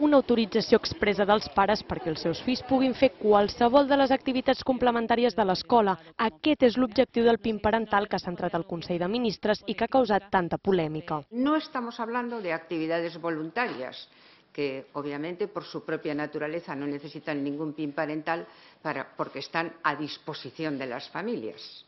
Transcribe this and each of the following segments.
una autorització expressa dels pares perquè els seus fills puguin fer qualsevol de les activitats complementàries de l'escola. Aquest és l'objectiu del PIN parental que ha centrat el Consell de Ministres i que ha causat tanta polèmica. No estamos hablando de actividades voluntarias, que obviamente por su propia naturaleza no necesitan ningún PIN parental para, porque están a disposición de las familias.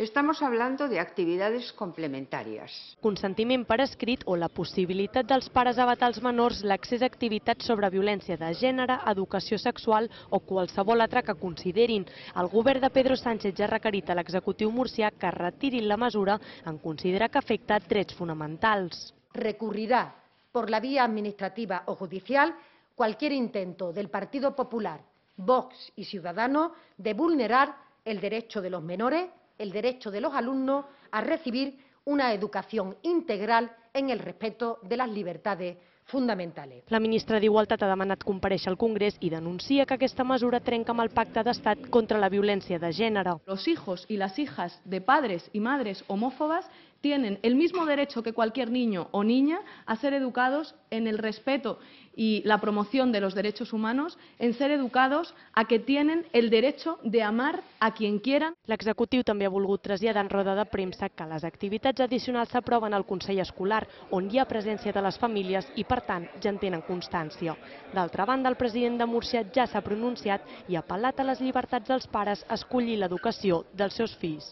Estamos hablando de actividades complementàries. Consentiment per escrit o la possibilitat dels pares a vetar als menors l'accés a activitats sobre violència de gènere, educació sexual o qualsevol altra que considerin. El govern de Pedro Sánchez ja ha requerit a l'executiu murcià que retirin la mesura en considerar que afecta drets fonamentals. Recurrirá por la vía administrativa o judicial cualquier intento del Partido Popular, Vox y Ciudadanos de vulnerar el derecho de los menores el derecho de los alumnos a recibir una educación integral en el respeto de las libertades fonamentales. La ministra d'Igualtat ha demanat compareixer al Congrés i denuncia que aquesta mesura trenca amb el pacte d'estat contra la violència de gènere. Los hijos y las hijas de padres y madres homófobas tienen el mismo derecho que cualquier niño o niña a ser educados en el respeto y la promoción de los derechos humanos, en ser educados a que tienen el derecho de amar a quien quieran. L'executiu també ha volgut traslladar en roda de premsa que les activitats addicionals s'aproven al Consell Escolar, on hi ha presència de les famílies i, per tant, ja en tenen constància. D'altra banda, el president de Múrcia ja s'ha pronunciat i ha apel·lat a les llibertats dels pares a escollir l'educació dels seus fills.